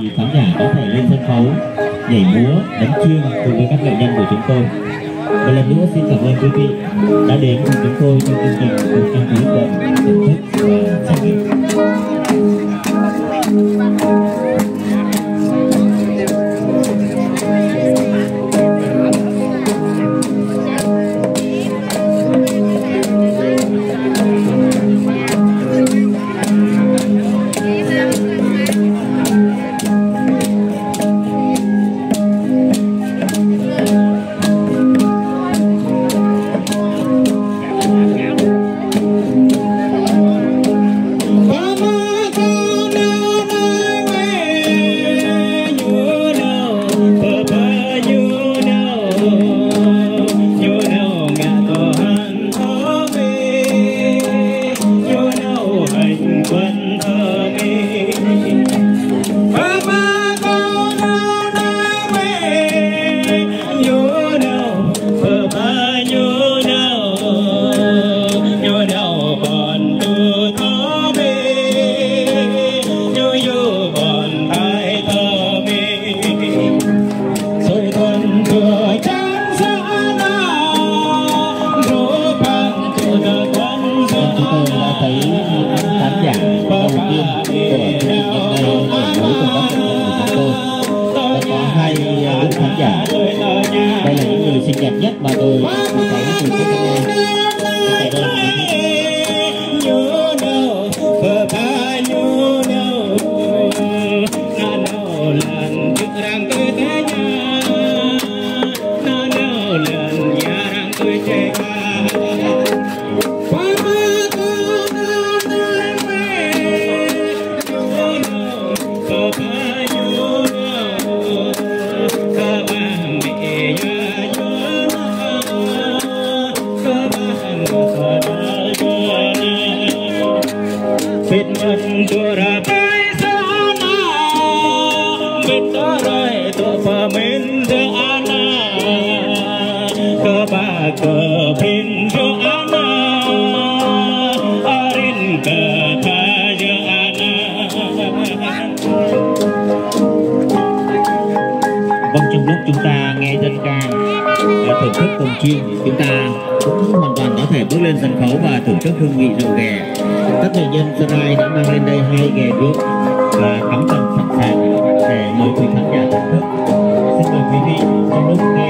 thì khán giả có thể lên sân khấu, nhảy múa, đánh chiêng cùng với các nghệ nhân của chúng tôi. Một lần nữa xin cảm ơn quý vị đã đến cùng chúng tôi trong chương trình cùng trang trí quận thưởng thức và trải nghiệm cồng vâng, chiêng, chúng ta cũng hoàn toàn có thể bước lên sân khấu và thưởng thức hương vị rượu ghè. Các nghệ nhân Gia Rai đã mang lên đây hai ghè nước và cắm cần sẵn sàng. Vị trong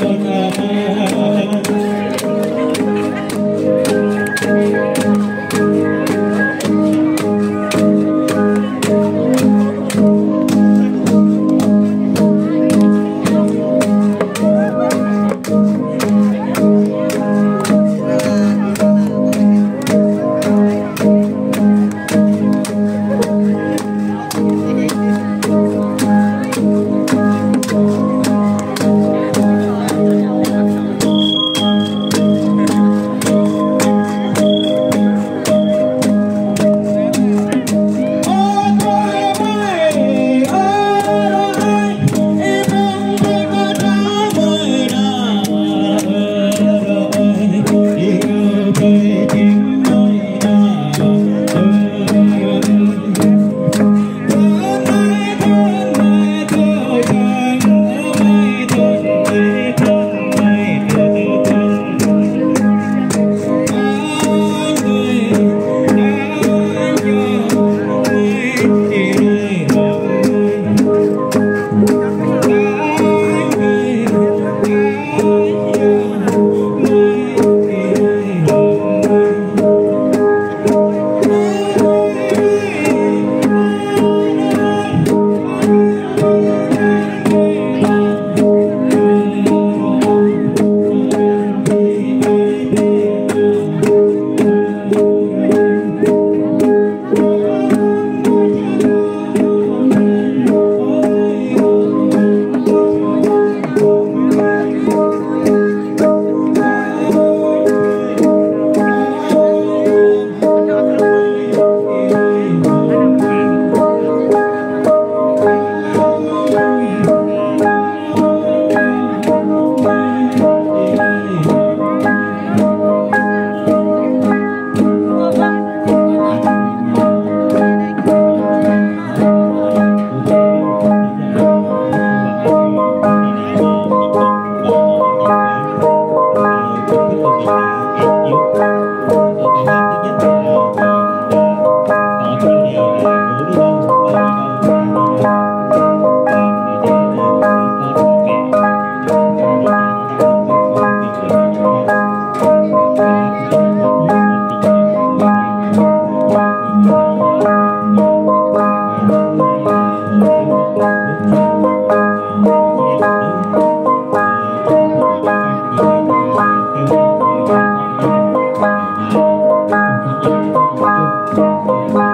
Don't Thank you.